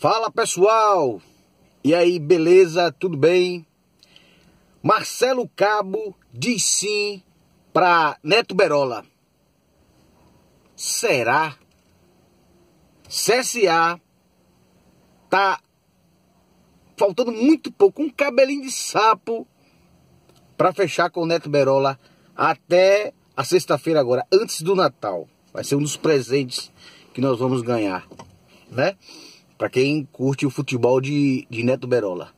Fala pessoal! E aí, beleza? Tudo bem? Marcelo Cabo diz sim para Neto Berola. Será? CSA tá faltando muito pouco, um cabelinho de sapo para fechar com o Neto Berola até a sexta-feira agora, antes do Natal. Vai ser um dos presentes que nós vamos ganhar, né? Para quem curte o futebol de, de Neto Berola.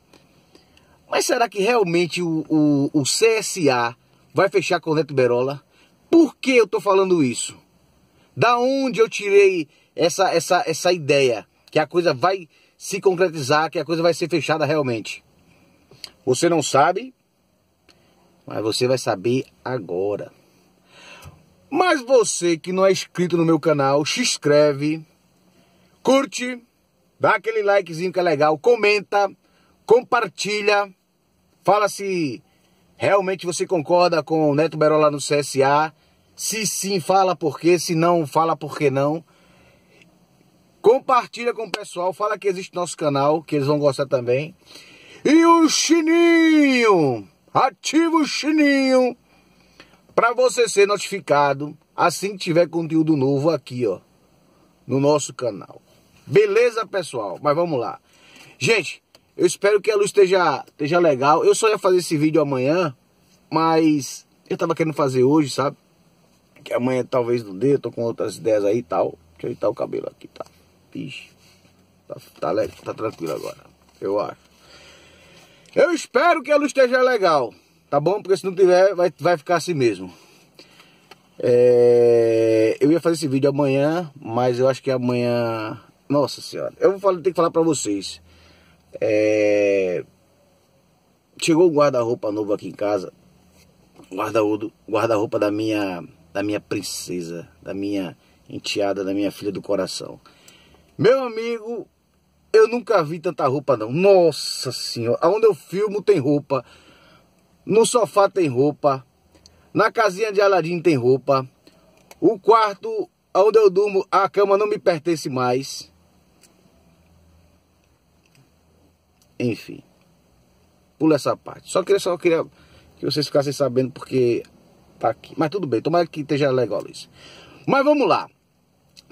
Mas será que realmente o, o, o CSA vai fechar com o Neto Berola? Por que eu tô falando isso? Da onde eu tirei essa, essa, essa ideia que a coisa vai se concretizar, que a coisa vai ser fechada realmente? Você não sabe, mas você vai saber agora. Mas você que não é inscrito no meu canal, se inscreve, curte, dá aquele likezinho que é legal, comenta, compartilha, fala se realmente você concorda com o Neto Berola no CSA. Se sim, fala por quê, se não, fala por que não. Compartilha com o pessoal, fala que existe nosso canal, que eles vão gostar também. E o sininho, ativa o sininho para você ser notificado assim que tiver conteúdo novo aqui, ó, no nosso canal. Beleza, pessoal? Mas vamos lá. Gente, eu espero que a luz esteja, esteja legal. Eu só ia fazer esse vídeo amanhã, mas eu tava querendo fazer hoje, sabe? Que amanhã talvez não dê, eu tô com outras ideias aí e tal. Deixa eu ajeitar o cabelo aqui, tá? Vixe. Tá, tá, tá tranquilo agora, eu acho. Eu espero que a luz esteja legal, tá bom? Porque se não tiver, vai, vai ficar assim mesmo. É, eu ia fazer esse vídeo amanhã, mas eu acho que amanhã nossa senhora, eu vou ter que falar para vocês. É... Chegou um guarda-roupa novo aqui em casa. Guarda-roupa guarda da minha da minha princesa, da minha enteada, da minha filha do coração. Meu amigo, eu nunca vi tanta roupa não. Nossa senhora, aonde eu filmo tem roupa. No sofá tem roupa. Na casinha de Aladim tem roupa. O quarto onde eu durmo, a cama não me pertence mais. Enfim. Pula essa parte. Só queria, só queria que vocês ficassem sabendo porque tá aqui. Mas tudo bem, tomara que esteja legal isso. Mas vamos lá.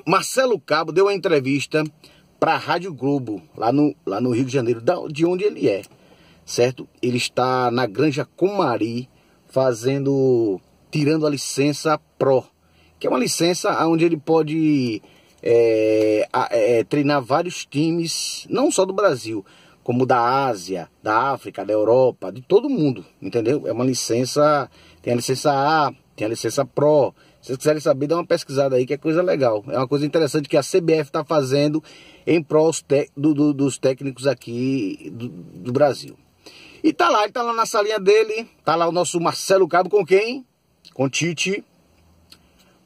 Marcelo Cabo deu uma entrevista para a Rádio Globo, lá no, lá no Rio de Janeiro, de onde ele é, certo? Ele está na Granja Comari, fazendo, tirando a licença Pro, que é uma licença onde ele pode é, é, treinar vários times, não só do Brasil, como da Ásia, da África, da Europa, de todo mundo, entendeu? É uma licença, tem a licença A, tem a licença Pro. Se vocês quiserem saber, dá uma pesquisada aí, que é coisa legal. É uma coisa interessante que a CBF está fazendo em prol do, do, dos técnicos aqui do, do, Brasil. E tá lá, ele tá lá na salinha dele, tá lá o nosso Marcelo Cabo com quem? Com Tite,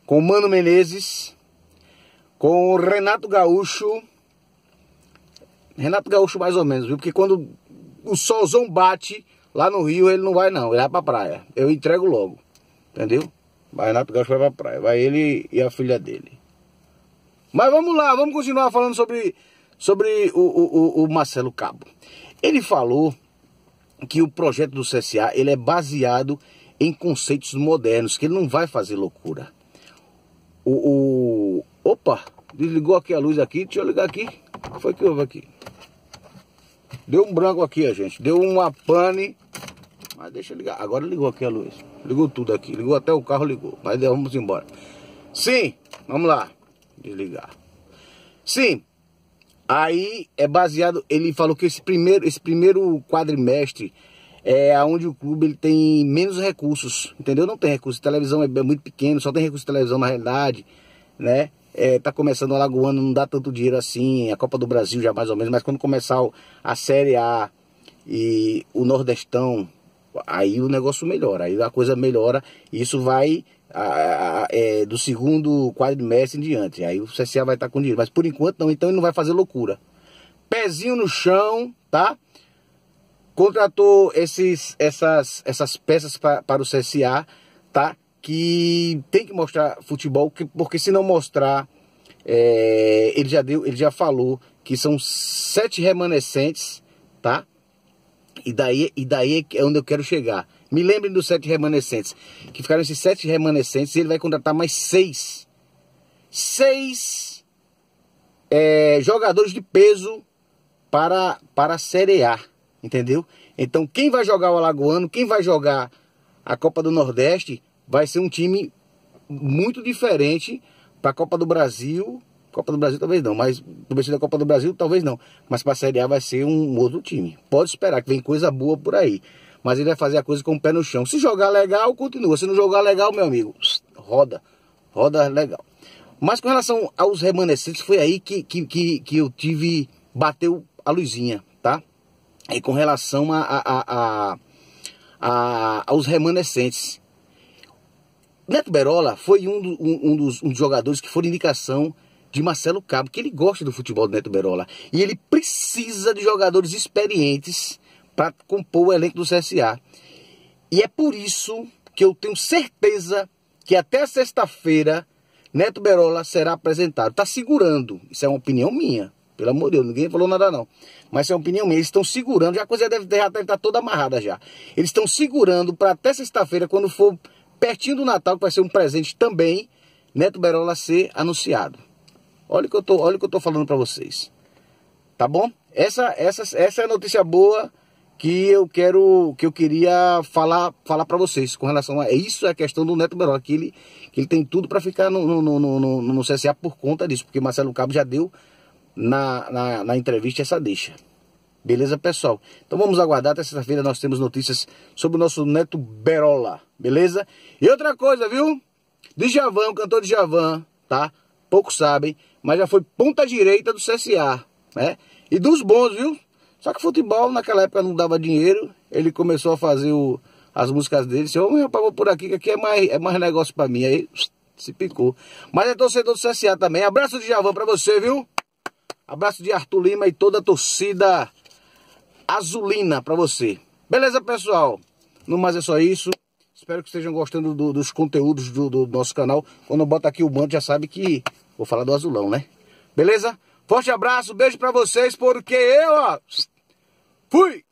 com Mano Menezes, com Renato Gaúcho, Renato Gaúcho mais ou menos, viu? Porque quando o solzão bate lá no Rio, ele não vai não, ele vai pra praia. Eu entrego logo, entendeu? Mas Renato Gaúcho vai pra praia, vai ele e a filha dele. Mas vamos lá, vamos continuar falando sobre, sobre o, o, o Marcelo Cabo. Ele falou que o projeto do CSA ele é baseado em conceitos modernos, que ele não vai fazer loucura. O, o... Opa, desligou aqui a luz aqui, deixa eu ligar aqui. Que foi que houve aqui? Deu um branco aqui, a gente. Deu uma pane. Mas deixa ligar. Agora ligou aqui a luz. Ligou tudo aqui. Ligou até o carro, ligou. Mas vamos embora. Sim, vamos lá. Desligar. Sim. Aí é baseado. Ele falou que esse primeiro, esse primeiro quadrimestre é onde o clube ele tem menos recursos. Entendeu? Não tem recursos. Televisão é muito pequeno, só tem recurso de televisão na realidade. Né? É, tá começando o Alagoano, não dá tanto dinheiro assim, a Copa do Brasil já mais ou menos, mas quando começar a Série A e o Nordestão, aí o negócio melhora, aí a coisa melhora e isso vai a, a, é, do segundo quadrimestre em diante, aí o CSA vai estar tá com dinheiro, mas por enquanto não, então ele não vai fazer loucura. Pezinho no chão, tá? Contratou esses, essas, essas peças pra, para o CSA, tá? Que tem que mostrar futebol, porque se não mostrar, é, ele já deu, ele já falou que são sete remanescentes, tá? E daí, e daí é onde eu quero chegar. Me lembrem dos sete remanescentes. Que ficaram esses sete remanescentes e ele vai contratar mais seis. Seis é, jogadores de peso para, para a Série A. Entendeu? Então quem vai jogar o Alagoano, quem vai jogar a Copa do Nordeste, vai ser um time muito diferente para a Copa do Brasil. Copa do Brasil talvez não, mas pro da Copa do Brasil talvez não. Mas para a Série A vai ser um outro time. Pode esperar que vem coisa boa por aí. Mas ele vai fazer a coisa com o pé no chão. Se jogar legal, continua. Se não jogar legal, meu amigo, roda. Roda legal. Mas com relação aos remanescentes, foi aí que, que, que, que eu tive. Bateu a luzinha, tá? E com relação a, a, a, a, aos remanescentes. Neto Berola foi um, do, um, um, dos, um, dos, jogadores que foram indicação de Marcelo Cabo, que ele gosta do futebol do Neto Berola. E ele precisa de jogadores experientes para compor o elenco do CSA. E é por isso que eu tenho certeza que até sexta-feira Neto Berola será apresentado. Está segurando. Isso é uma opinião minha. Pelo amor de Deus, ninguém falou nada não. Mas é uma opinião minha. Eles estão segurando. Já a coisa deve, já deve estar toda amarrada já. Eles estão segurando para até sexta-feira, quando for pertinho do Natal, que vai ser um presente também, Neto Berola ser anunciado. Olha o que eu tô, olha que eu tô falando para vocês. Tá bom? Essa, essa, essa é a notícia boa que eu quero, que eu queria falar, falar para vocês com relação a isso é a questão do Neto Berola, que ele, que ele tem tudo para ficar no, no, no, no, no CSA por conta disso, porque Marcelo Cabo já deu na, na, na entrevista essa deixa. Beleza, pessoal? Então vamos aguardar até sexta-feira nós temos notícias sobre o nosso Neto Berola, beleza? E outra coisa, viu? Djavan, o cantor Djavan, tá? Poucos sabem, mas já foi ponta direita do CSA, né? E dos bons, viu? Só que futebol naquela época não dava dinheiro, ele começou a fazer o, as músicas dele, disse, rapaz, vou por aqui que aqui é mais, é mais negócio pra mim, aí se picou. Mas é torcedor do CSA também, abraço de Javan pra você, viu? Abraço de Arthur Lima e toda a torcida azulina para você. Beleza, pessoal? No mais é só isso. Espero que estejam gostando do, dos conteúdos do, do, nosso canal. Quando eu boto aqui o manto, já sabe que vou falar do azulão, né? Beleza? Forte abraço, beijo para vocês, porque eu, ó, fui!